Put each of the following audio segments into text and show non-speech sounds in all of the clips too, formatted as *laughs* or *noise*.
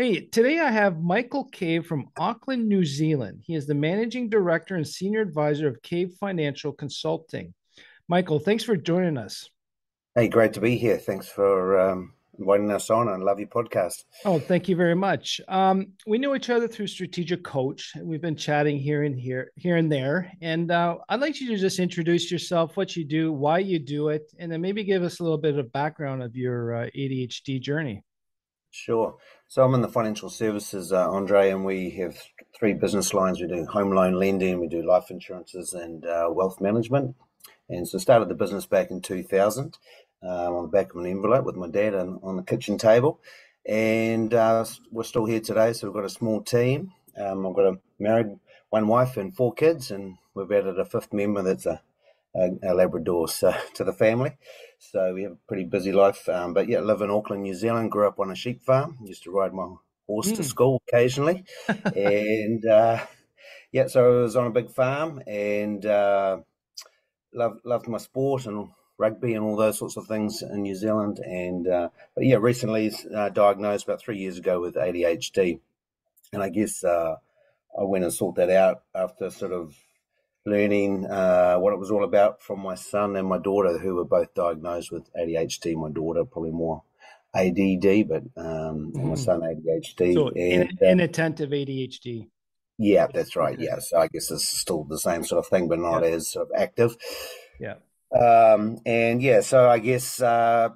Hey, today I have Michael Cave from Auckland, New Zealand. He is the managing director and senior advisor of Cave Financial Consulting. Michael, thanks for joining us. Hey, great to be here. Thanks for um, inviting us on. I love your podcast. Oh, thank you very much. Um, we know each other through Strategic Coach. and We've been chatting here and here, here and there. And uh, I'd like you to just introduce yourself, what you do, why you do it, and then maybe give us a little bit of background of your uh, ADHD journey. Sure. So I'm in the financial services, uh, Andre, and we have three business lines. We do home loan lending, we do life insurances, and uh, wealth management. And so started the business back in 2000 um, on the back of an envelope with my dad on, on the kitchen table. And uh, we're still here today. So we've got a small team. Um, I've got a married one wife and four kids, and we've added a fifth member that's a, a, a Labrador so, *laughs* to the family. So we have a pretty busy life. Um, but yeah, live in Auckland, New Zealand. Grew up on a sheep farm. Used to ride my horse mm. to hmm. school occasionally, *laughs* and uh, yeah, so I was on a big farm and uh, loved loved my sport and rugby and all those sorts of things in New Zealand. And uh, but yeah, recently uh, diagnosed about three years ago with ADHD, and I guess uh, I went and sought that out after sort of learning uh, what it was all about from my son and my daughter, who were both diagnosed with ADHD. My daughter probably more ADD, but um, mm. my son ADHD. So and, in, uh, inattentive ADHD. Yeah, that's right. Yeah, so I guess it's still the same sort of thing, but not yeah. as sort of active. Yeah. Um, and yeah, so I guess uh,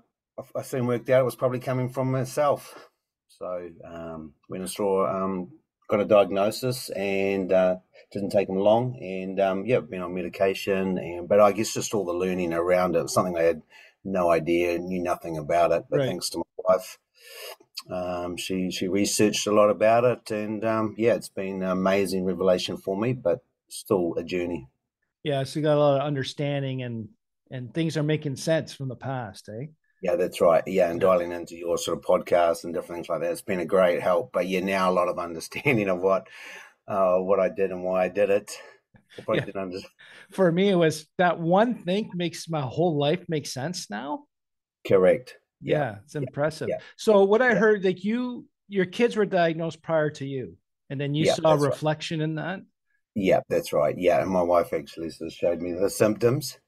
I soon worked out it was probably coming from myself. So um, when I saw um, got a diagnosis and uh, didn't take them long, and um, yeah, been on medication, and but I guess just all the learning around it, something I had no idea, knew nothing about it, but right. thanks to my wife. Um, she she researched a lot about it, and um, yeah, it's been an amazing revelation for me, but still a journey. Yeah, so you got a lot of understanding and and things are making sense from the past, eh? Yeah, that's right. Yeah, and dialing into your sort of podcast and different things like that, it's been a great help. But yeah, now a lot of *laughs* understanding of what uh, what I did and why I did it. Yeah. *laughs* For me, it was that one thing makes my whole life make sense now. Correct. Yeah, yeah it's impressive. Yeah. So what I heard, like you, your kids were diagnosed prior to you, and then you saw a reflection right. in that. Yeah, that's right. Yeah, and my wife actually showed me the symptoms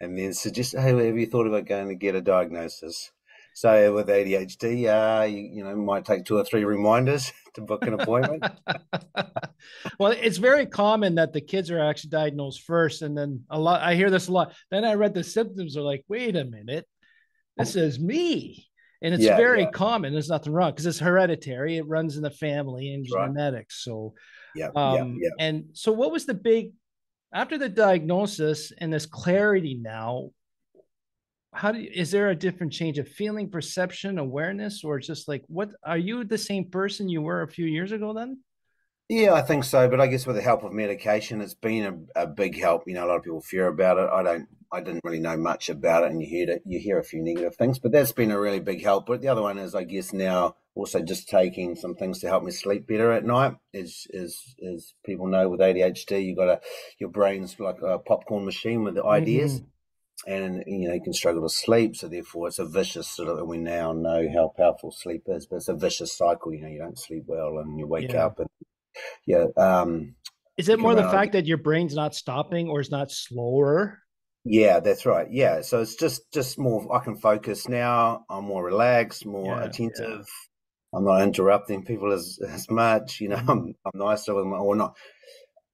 and then suggest, hey, have you thought about going to get a diagnosis? So with ADHD, uh, you, you know, might take two or three reminders *laughs* to book an appointment. *laughs* well, it's very common that the kids are actually diagnosed first, and then a lot. I hear this a lot. Then I read the symptoms. Are like, wait a minute, this is me, and it's yeah, very yeah. common. There's nothing wrong because it's hereditary. It runs in the family and right. genetics. So, yeah, um, yeah, yeah. And so, what was the big after the diagnosis and this clarity now how do you, is there a different change of feeling perception awareness or just like what are you the same person you were a few years ago then? Yeah i think so but i guess with the help of medication it's been a, a big help. You know a lot of people fear about it. I don't i didn't really know much about it and you hear it you hear a few negative things but that's been a really big help. But the other one is i guess now also just taking some things to help me sleep better at night. As as as people know with ADHD, you got a your brain's like a popcorn machine with the ideas. Mm-hmm. And you know you can struggle to sleep, so therefore it's a vicious sort of. and We now know how powerful sleep is, but it's a vicious cycle. You know, you don't sleep well, and you wake yeah. up, and yeah. Um, is it more the fact that your brain's not stopping, or it's not slower? Yeah, that's right. Yeah, so it's just just more. I can focus now. I'm more relaxed, more yeah, attentive. I'm not interrupting people as, as much. You know, mm-hmm. I'm, I'm nicer with my, or not,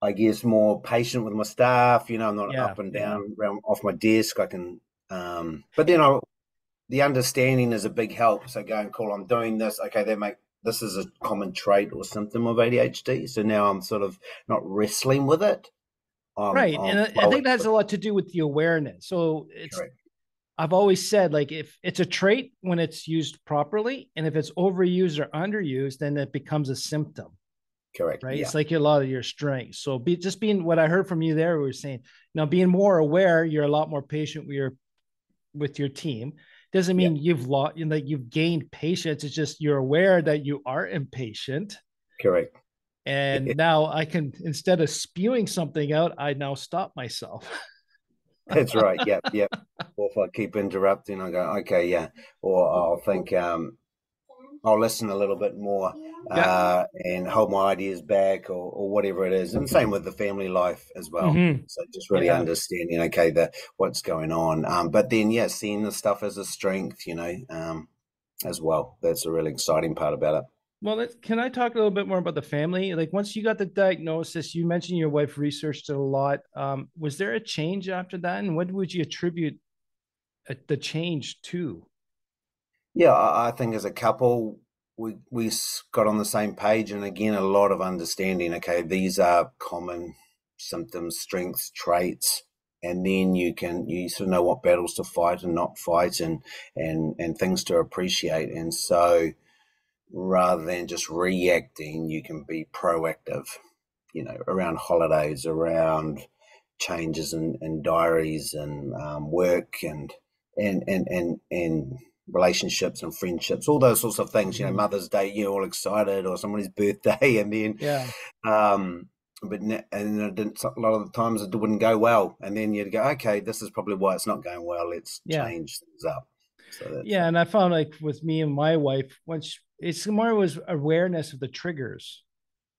I guess, more patient with my staff. You know, I'm not yeah, up and down around off my desk. I can, um, but then I, the understanding is a big help. So going, cool, I'm doing this. Okay, that make this is a common trait or symptom of ADHD. So now I'm sort of not wrestling with it. I'm, right, I'm and I, I think that's a lot to do with the awareness. So it's Correct. I've always said like if it's a trait when it's used properly, and if it's overused or underused, then it becomes a symptom. Correct. Right. Yeah. It's like a lot of your strengths. So be just being what I heard from you there, we were saying now being more aware, you're a lot more patient with your with your team. Doesn't mean yeah. you've lost you know, like you've gained patience. It's just you're aware that you are impatient. Correct. And *laughs* now I can instead of spewing something out, I now stop myself. *laughs* That's right. Yeah, yeah. Or if I keep interrupting, I go, okay, yeah. Or I'll think, um, I'll listen a little bit more yeah. uh, and hold my ideas back or, or, whatever it is. And same with the family life as well. Mm-hmm. So just really yeah. understanding, okay, the what's going on. Um, but then, yeah, seeing the stuff as a strength, you know, um, as well. That's a really exciting part about it. Well, can I talk a little bit more about the family? Like once you got the diagnosis, you mentioned your wife researched it a lot. Um, was there a change after that, and what would you attribute uh, the change to? Yeah, I think as a couple, we we got on the same page, and again, a lot of understanding. Okay, these are common symptoms, strengths, traits, and then you can you sort of know what battles to fight and not fight, and and and things to appreciate. And so rather than just reacting, you can be proactive, you know, around holidays, around changes in, in diaries and um, work and, and, and, and, and relationships and friendships, all those sorts of things, you know, mm-hmm. Mother's Day, you're all excited or somebody's birthday. *laughs* And then, yeah. Um, but and it didn't, a lot of the times it wouldn't go well, and then you'd go, okay, this is probably why it's not going well. Let's yeah. change things up. So yeah, and I found like with me and my wife, once it's more was awareness of the triggers.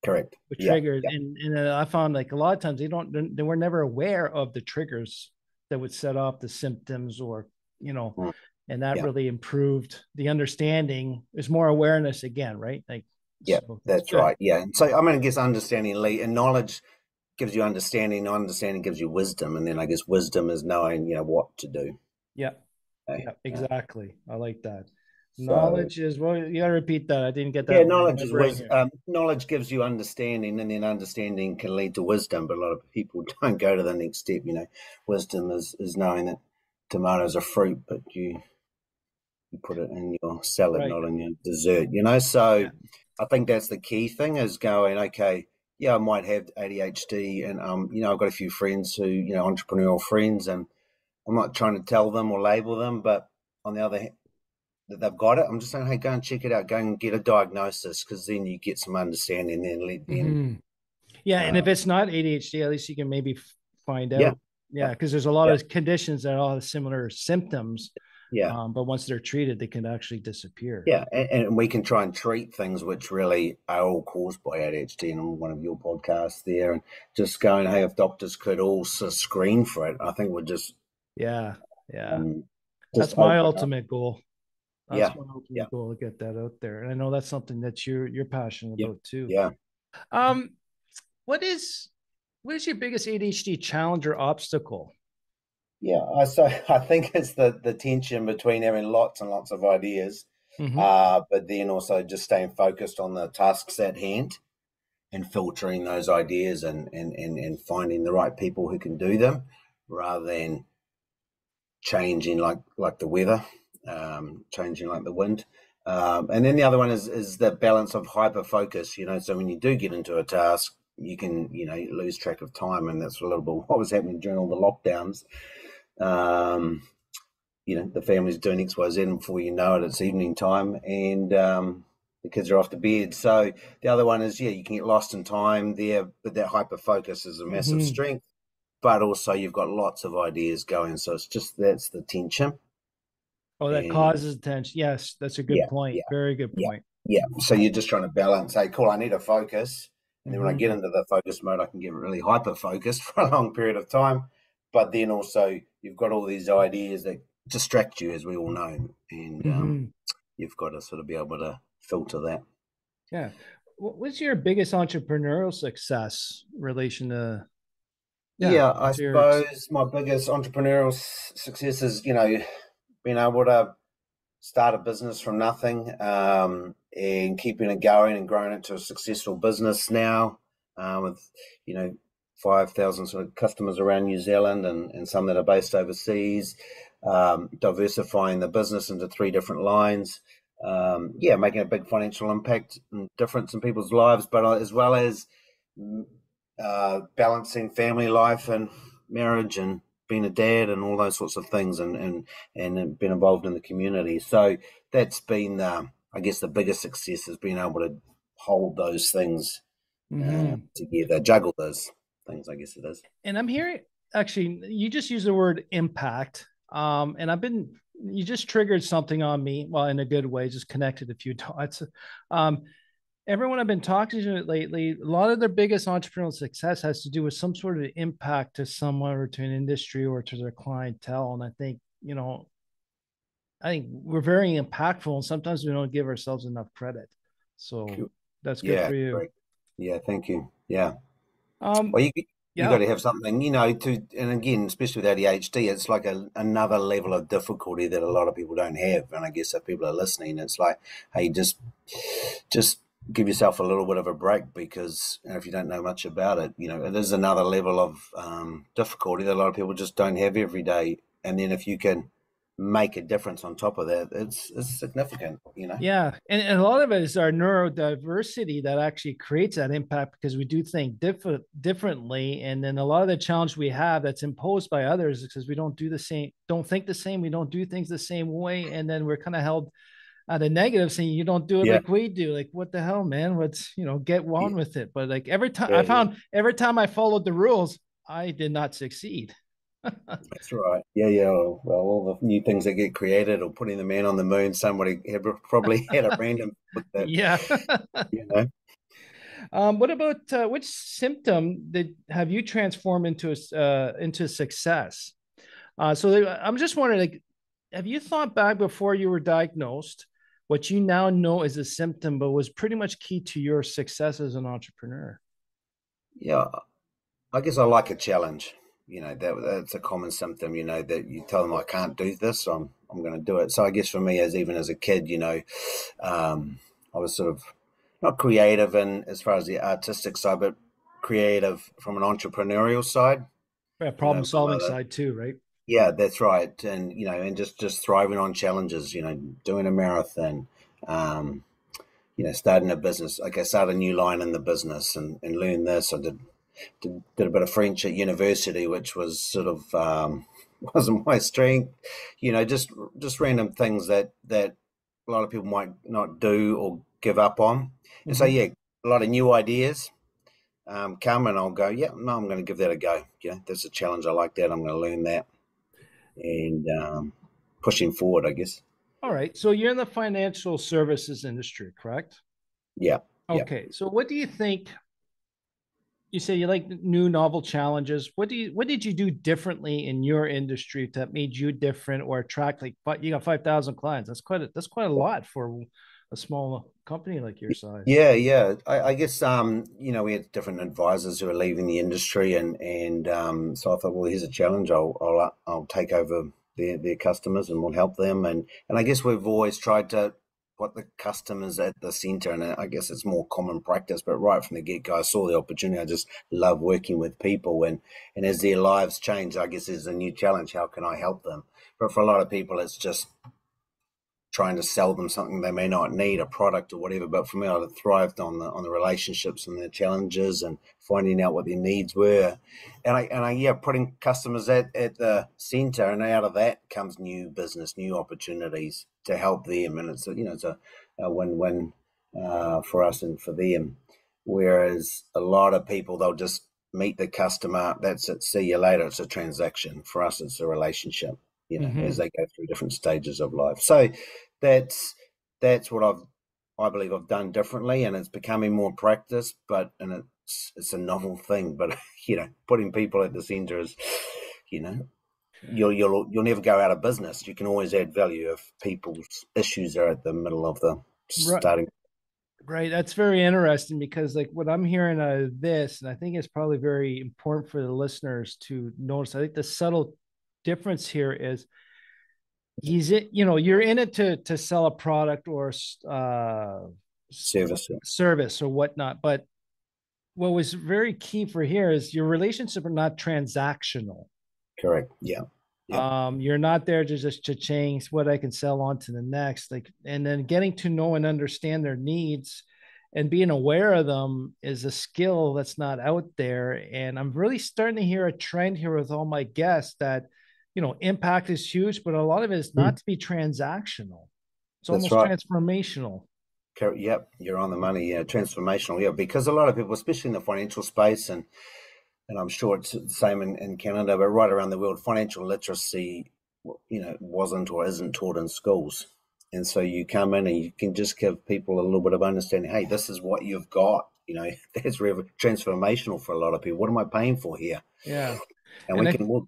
Correct. The yeah, triggers, yeah. and and I found like a lot of times they don't they were never aware of the triggers that would set off the symptoms or you know, mm. and that yeah. really improved the understanding. There's more awareness again, right? Like yeah, so, that's right. Yeah, and so I mean, I guess understanding and knowledge gives you understanding. Understanding gives you wisdom, and then I guess wisdom is knowing you know what to do. Yeah. Okay. Yeah, exactly. I like that. Knowledge is well. You got to repeat that. I didn't get that. Yeah, knowledge is wisdom. Um, knowledge gives you understanding, and then understanding can lead to wisdom. But a lot of people *laughs* don't go to the next step. You know, wisdom is is knowing that tomatoes are fruit, but you you put it in your salad, right. not in your dessert. You know, so yeah. I think that's the key thing is going. Okay, yeah, I might have ADHD, and um, you know, I've got a few friends who you know entrepreneurial friends, and I'm not trying to tell them or label them, but on the other hand that they've got it. I'm just saying, hey, go and check it out. Go and get a diagnosis because then you get some understanding. Then let them. Mm-hmm. Yeah, uh, and if uh, it's not ADHD, at least you can maybe find out. Yeah, yeah, because there's a lot yeah. of conditions that all have similar symptoms. Yeah, um, but once they're treated, they can actually disappear. Yeah, and, and, we can try and treat things which really are all caused by ADHD. And on one of your podcasts there, and just going, hey, if doctors could also screen for it, I think we're just yeah, yeah. Um, That's my ultimate up. goal. That's yeah. my ultimate yeah. goal to get that out there. And I know that's something that you're you're passionate yeah. about too. Yeah. Um, what is what is your biggest ADHD challenge or obstacle? Yeah, I so *laughs* I think it's the the tension between having lots and lots of ideas, mm-hmm. uh, but then also just staying focused on the tasks at hand and filtering those ideas and and and, and finding the right people who can do them rather than changing like like the weather um, changing like the wind. Um, and then the other one is is the balance of hyper focus. You know, so when you do get into a task, you can you know lose track of time, and that's a little bit what was happening during all the lockdowns. Um, you know, the family's doing X, Y, Z, and before you know it, it's evening time, and um, the kids are off to bed. So the other one is, yeah, you can get lost in time there, but that hyper focus is a massive mm-hmm. strength. But also, you've got lots of ideas going, so it's just that's the tension. Oh, that and, causes tension. Yes, that's a good yeah, point. Yeah, Very good point. Yeah. yeah. So you're just trying to balance. Hey, cool. I need a focus, and then mm-hmm. when I mm-hmm. get into the focus mode, I can get really hyper focused *laughs* for a long period of time. But then also, you've got all these ideas that distract you, as we all know, and um, mm-hmm. um, you've got to sort of be able to filter that. Yeah. What's your biggest entrepreneurial success relation to? Yeah, yeah I suppose my biggest entrepreneurial success is, you know, being able to start a business from nothing um, and keeping it going and growing it to a successful business now um, with you know 5,000 sort of customers around New Zealand and, and some that are based overseas, um, diversifying the business into three different lines. Um, yeah, making a big financial impact and difference in people's lives, but as well as uh, balancing family life and marriage and being a dad and all those sorts of things and and and been involved in the community so that's been um, i guess the biggest success is being able to hold those things uh, mm-hmm. together juggle those things i guess it is and i'm hearing actually you just use the word impact um, and i've been you just triggered something on me. Well, in a good way, just connected a few dots. Um, everyone I've been talking to lately, a lot of their biggest entrepreneurial success has to do with some sort of impact to someone or to an industry or to their clientele. And I think, you know, I think we're very impactful and sometimes we don't give ourselves enough credit. So that's good yeah, for you. Great. Yeah, thank you. Yeah. Um, well, you, you yeah. got to have something, you know, to, and again, especially with ADHD, it's like a, another level of difficulty that a lot of people don't have. And I guess if people are listening, it's like, hey, just, just give yourself a little bit of a break because you know, if you don't know much about it, you know, it is another level of um, difficulty that a lot of people just don't have every day. And then if you can make a difference on top of that, it's it's significant, you know. Yeah, and, and a lot of it is our neurodiversity that actually creates that impact because we do think different differently, and then a lot of the challenge we have that's imposed by others because we don't do the same, don't think the same, we don't do things the same way, and then we're kind of held at a negative saying you don't do it yeah. like we do like what the hell man what's you know get on yeah. with it but like every time yeah, i found every time i followed the rules i did not succeed *laughs* That's right. Yeah, yeah. Well, all the new things that get created, or putting the man on the moon, somebody had probably had a random. *laughs* That, yeah. you know. Um, what about uh, which symptom that have you transformed into uh, into success? Uh, so I'm just wondering, like, have you thought back before you were diagnosed? What you now know is a symptom, but was pretty much key to your success as an entrepreneur. Yeah, I guess I like a challenge you know that that's a common symptom you know that you tell them i can't do this so i'm, I'm going to do it. So i guess for me as even as a kid you know um, i was sort of not creative in as far as the artistic side but creative from an entrepreneurial side. Yeah, problem you know, solving side too right yeah that's right and you know and just just thriving on challenges you know doing a marathon um, you know starting a business like i started a new line in the business and, and learned this i did did, did a bit of French at university, which was sort of um, *laughs* wasn't my strength. You know, just just random things that that a lot of people might not do or give up on. Mm-hmm. And so, mm-hmm. yeah, a lot of new ideas um, come, and I'll go, yeah, no, I'm going to give that a go. You know, there's a challenge. I like that. I'm going to learn that, and um, pushing forward, I guess. All right. So you're in the financial services industry, correct? Yeah. Okay. Yeah. So what do you think you say you like new novel challenges. What do you what did you do differently in your industry that made you different or attract like but you got five thousand clients? That's quite a that's quite a lot for a small company like your size. Yeah, yeah. I, I, guess um, you know, we had different advisors who are leaving the industry and and um, so I thought, well, here's a challenge. I'll I'll I'll take over their their customers and we'll help them and and I guess we've always tried to put the customers at the center. And I guess it's more common practice, but right from the get go, I saw the opportunity. I just love working with people. And, and as their lives change, I guess there's a new challenge. How can I help them? But for a lot of people, it's just trying to sell them something they may not need, a product or whatever. But for me, I thrived on the on the relationships and the challenges and finding out what their needs were, and I and I yeah, putting customers at, at the center, and out of that comes new business, new opportunities to help them, and it's a, you know it's a, a win win uh, for us and for them. Whereas a lot of people they'll just meet the customer, that's it, see you later. It's a transaction. For us, it's a relationship you know, mm-hmm. as they go through different stages of life. So that's that's what I've I believe I've done differently, and it's becoming more practice. But and it's it's a novel thing. But *laughs* you know, putting people at the center is, you know, you'll you'll you'll never go out of business. You can always add value if people's issues are at the middle of the starting. Right. That's very interesting because, like, what I'm hearing out of this, and I think it's probably very important for the listeners to notice. I think the subtle difference here is he's it you know you're in it to to sell a product or uh service. service or whatnot. But what was very key for here is your relationship are not transactional. Correct. Yeah. Yeah. um you're not there to just to change what i can sell on to the next. Like and then getting to know and understand their needs and being aware of them is a skill that's not out there. And i'm really starting to hear a trend here with all my guests that you know, impact is huge, but a lot of it is not mm. to be transactional. It's That's almost right. transformational. Yep, you're on the money. Yeah, transformational. Yeah, because a lot of people, especially in the financial space, and and I'm sure it's the same in, in Canada, but right around the world, financial literacy you know wasn't or isn't taught in schools. And so you come in and you can just give people a little bit of understanding. Hey, this is what you've got. You know, *laughs* that's really transformational for a lot of people. What am I paying for here? Yeah, and, and we I, can.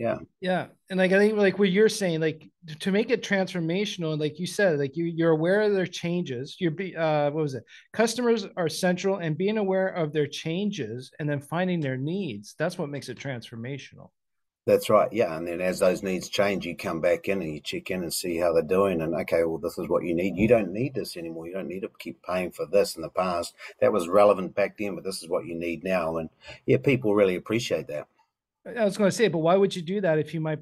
Yeah, yeah, and like I think like what you're saying, like to make it transformational, like you said, like you you're aware of their changes. You're be uh, what was it? Customers are central, and being aware of their changes and then finding their needs. That's what makes it transformational. That's right. Yeah. And then as those needs change, you come back in and you check in and see how they're doing. And okay, well, this is what you need. You don't need this anymore. You don't need to keep paying for this in the past. That was relevant back then, but this is what you need now. And yeah, people really appreciate that. I was going to say, but why would you do that if you might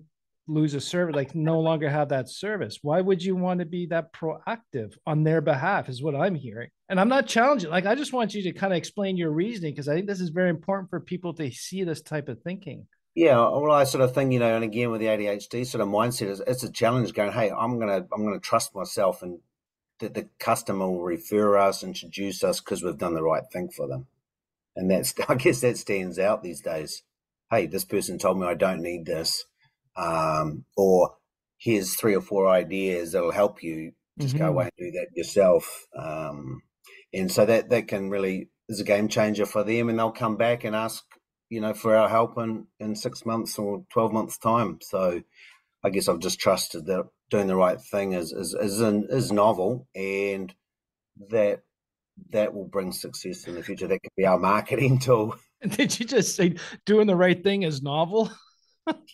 lose a service, like no longer have that service? Why would you want to be that proactive on their behalf? Is what I'm hearing. And I'm not challenging. Like, I just want you to kind of explain your reasoning because I think this is very important for people to see this type of thinking. Yeah, well, I sort of think you know, and again with the ADHD sort of mindset, is it's a challenge. Going, hey, I'm gonna I'm gonna trust myself, and that the customer will refer us, introduce us because we've done the right thing for them, and that's *laughs* I guess that stands out these days. Hey, this person told me I don't need this, um, or here's three or four ideas that'll help you. Just mm-hmm. go away and do that yourself, um, and so that that can really is a game changer for them, and they'll come back and ask you know, for our help in, in six months or 12 months time. So I guess I've just trusted that doing the right thing is, is, is, in, is novel and that that will bring success in the future. That could be our marketing *laughs* tool. *laughs* Did you just say doing the right thing is novel?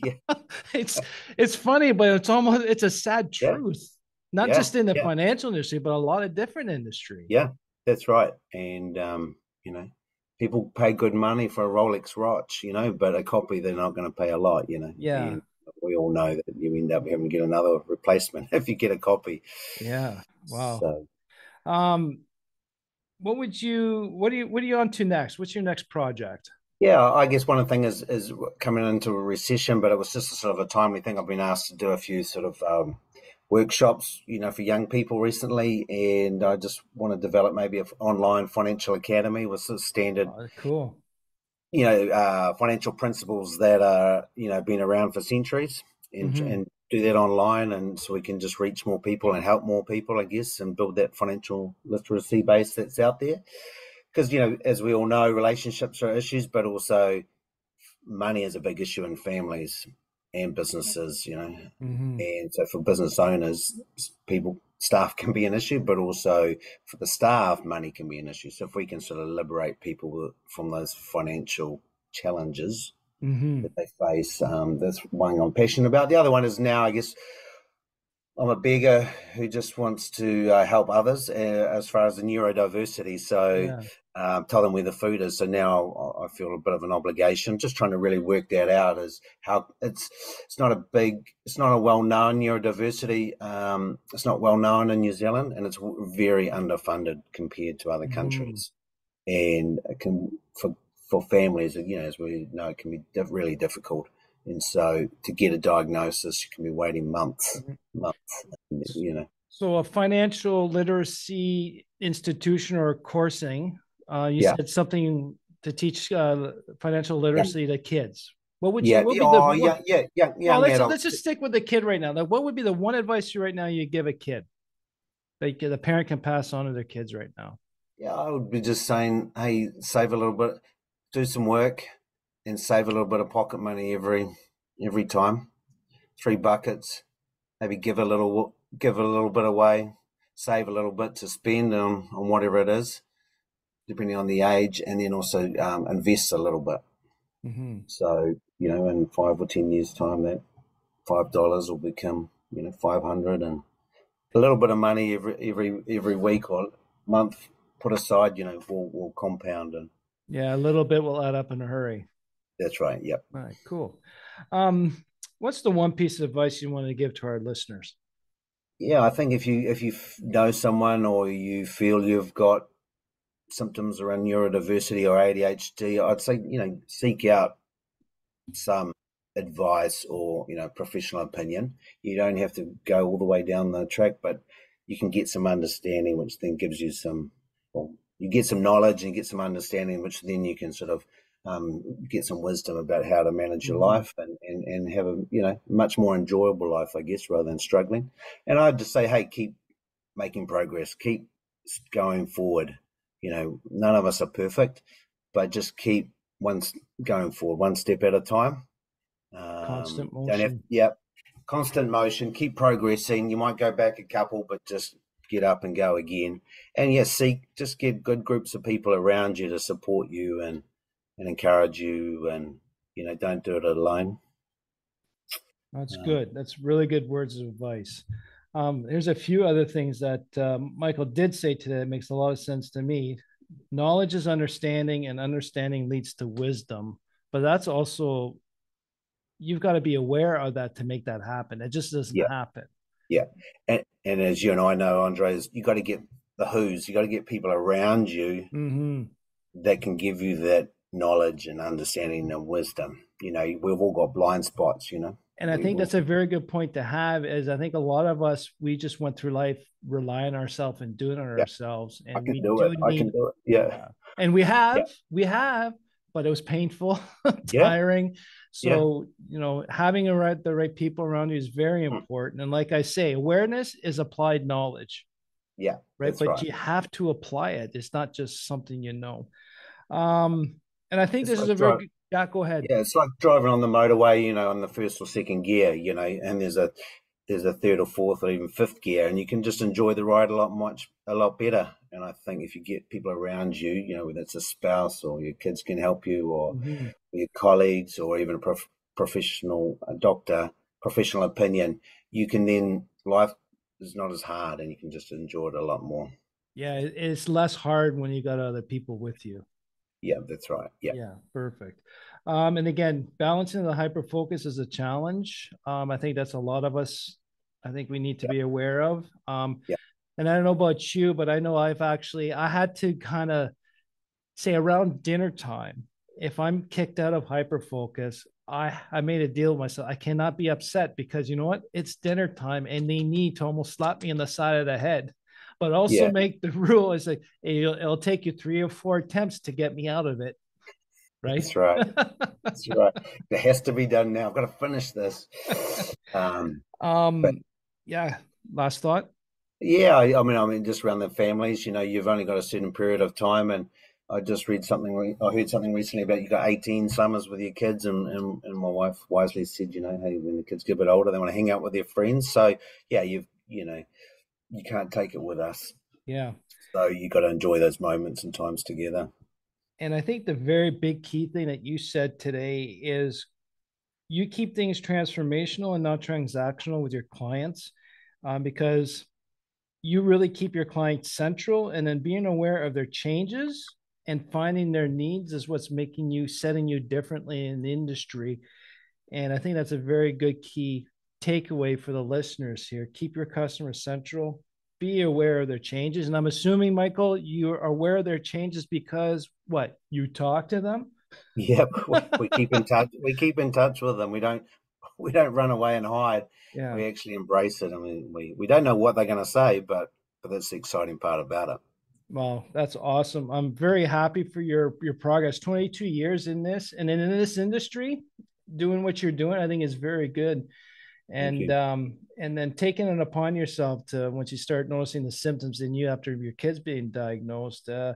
Yeah. *laughs* it's it's funny, but it's almost it's a sad truth. Yeah. Not yeah. just in the financial industry, but a lot of different industry. Yeah, that's right. And um, you know, people pay good money for a Rolex watch, you know, but a copy they're not going to pay a lot, you know. Yeah. And we all know that you end up having to get another replacement *laughs* if you get a copy. Yeah. Wow. So, um, what would you what are you what are you on to next? What's your next project? Yeah, I guess one of the things is is coming into a recession, but it was just a sort of a timely thing. I've been asked to do a few sort of um, workshops, you know, for young people recently, and I just want to develop maybe an online financial academy with sort of standard, oh, cool, you know, uh, financial principles that are you know been around for centuries, and mm-hmm. and do that online, and so we can just reach more people and help more people, I guess, and build that financial literacy base that's out there. Because you know, as we all know, relationships are issues, but also money is a big issue in families and businesses, you know. Mm-hmm. And so for business owners, people staff can be an issue, but also for the staff, money can be an issue. So if we can sort of liberate people from those financial challenges mm-hmm. that they face, um, that's one I'm passionate about. The other one is now, I guess, I'm a beggar who just wants to uh, help others uh, as far as the neurodiversity. So yeah um, tell them where the food is. So now I feel a bit of an obligation. Just trying to really work that out is how it's it's not a big, it's not a well known neurodiversity. Um, it's not well known in New Zealand, and it's very underfunded compared to other mm. countries. Mm. And can for for families, you know, as we know, it can be really difficult. And so to get a diagnosis, you can be waiting months, mm-hmm. months, you know. So a financial literacy institution or coursing uh, you yeah. said something to teach uh, financial literacy yeah. to kids. What would you? Yeah, what would oh, the, yeah, yeah, yeah, yeah. Well, let's, let's just stick with the kid right now. Like, what would be the one advice you right now you give a kid that the parent can pass on to their kids right now? Yeah, I would be just saying, hey, save a little bit, do some work, and save a little bit of pocket money every every time. Three buckets, maybe give a little, give a little bit away, save a little bit to spend on on whatever it is depending on the age, and then also um, invest a little bit. Mm-hmm. So you know, in five or ten years' time, that five dollars will become you know five hundred, and a little bit of money every every every week or month put aside, you know, will will compound and yeah, a little bit will add up in a hurry. That's right. Yep. All right. Cool. Um, what's the one piece of advice you want to give to our listeners? Yeah, I think if you if you know someone or you feel you've got symptoms around neurodiversity or ADHD, I'd say, you know, seek out some advice or, you know, professional opinion. You don't have to go all the way down the track, but you can get some understanding, which then gives you some, well, you get some knowledge and get some understanding, which then you can sort of um, get some wisdom about how to manage your mm-hmm. life and, and, and have a you know much more enjoyable life, I guess, rather than struggling. And I'd just say, hey, keep making progress, keep going forward. You know, none of us are perfect, but just keep one going forward, one step at a time. Um, constant motion. Have, yeah, constant motion. Keep progressing. You might go back a couple, but just get up and go again. And yes, seek just get good groups of people around you to support you and and encourage you, and you know, don't do it alone. That's um, good. That's really good words of advice. Um, there's a few other things that um, Michael did say today that makes a lot of sense to me. Knowledge is understanding, and understanding leads to wisdom. But that's also you've got to be aware of that to make that happen. It just doesn't yeah. happen. Yeah, and and as you and I know, Andres, you got to get the who's. You got to get people around you mm-hmm. that can give you that knowledge and understanding and wisdom. You know, we've all got blind spots. You know. And I think that's a very good point to have. Is I think a lot of us we just went through life relying on ourselves and doing it yeah. ourselves, and we do, do it. Need, I can do it. Yeah. And we have, yeah. we have, but it was painful, *laughs* tiring. Yeah. So you know, having a right, the right people around you is very hmm. important. And like I say, awareness is applied knowledge. Yeah. Right. But right. you have to apply it. It's not just something you know. Um, and I think it's this like is a very good, yeah, go ahead. Yeah, it's like driving on the motorway, you know, on the first or second gear, you know, and there's a there's a third or fourth or even fifth gear, and you can just enjoy the ride a lot much a lot better. And I think if you get people around you, you know, whether it's a spouse or your kids can help you, or mm-hmm. your colleagues, or even a prof- professional a doctor, professional opinion, you can then life is not as hard, and you can just enjoy it a lot more. Yeah, it's less hard when you got other people with you. Yeah, that's right. Yeah. Yeah, perfect. Um, and again, balancing the hyper focus is a challenge. Um, I think that's a lot of us. I think we need to yeah. be aware of. Um, yeah. And I don't know about you, but I know I've actually I had to kind of say around dinner time. If I'm kicked out of hyper focus, I I made a deal with myself. I cannot be upset because you know what? It's dinner time, and they need to almost slap me in the side of the head but also yeah. make the *laughs* rule is like it'll, it'll, take you three or four attempts to get me out of it. Right. That's right. *laughs* That's right. It has to be done now. I've got to finish this. Um, um but, yeah. Last thought. Yeah, I, I mean, I mean, just around the families, you know, you've only got a certain period of time, and I just read something. I heard something recently about you got 18 summers with your kids, and, and, and my wife wisely said, you know, hey, when the kids get a bit older, they want to hang out with their friends. So yeah, you've you know, you can't take it with us. Yeah. So you got to enjoy those moments and times together. And I think the very big key thing that you said today is you keep things transformational and not transactional with your clients um, because you really keep your clients central and then being aware of their changes and finding their needs is what's making you setting you differently in the industry. And i think that's a very good key takeaway for the listeners here. Keep your customers central be aware of their changes. And i'm assuming michael you're aware of their changes because what you talk to them? Yep. *laughs* We, we keep in touch we keep in touch with them. We don't *laughs* we don't run away and hide. Yeah. we actually embrace it. I mean, we, we don't know what they're going to say but but that's the exciting part about it. Well that's awesome. I'm very happy for your your progress. 22 years in this and in this industry doing what you're doing i think is very good and um and then taking it upon yourself to once you start noticing the symptoms in you after your kids being diagnosed uh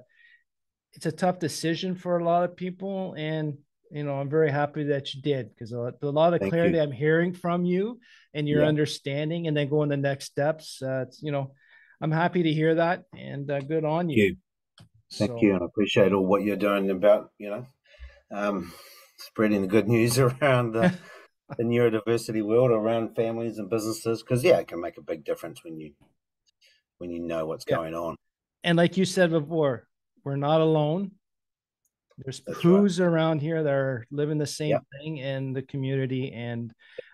it's a tough decision for a lot of people and you know i'm very happy that you did because a, a, lot of Thank clarity you. i'm hearing from you and your yeah. understanding and then going the next steps uh it's, you know i'm happy to hear that and uh, good on you, you. Thank so, you. And I appreciate all what you're doing about, you know, um, spreading the good news *laughs* around the *laughs* the neurodiversity world around families and businesses because yeah, it can make a big difference when you when you know what's yeah. going on. And like you said before, we're not alone. There's That's who's right. around here that are living the same yep. thing in the community and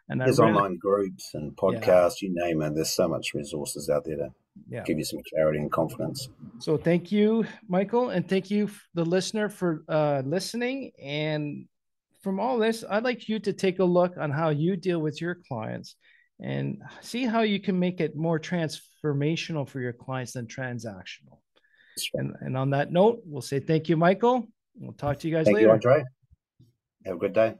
and there's really, online groups and podcasts, yeah. you name it. There's so much resources out there to yeah. give you some clarity and confidence. So thank you, Michael, and thank you, the listener, for uh, listening. And from all this, I'd like you to take a look on how you deal with your clients and see how you can make it more transformational for your clients than transactional. And, and on that note, we'll say thank you, Michael. We'll talk to you guys thank later. You, Andre. Have a good day.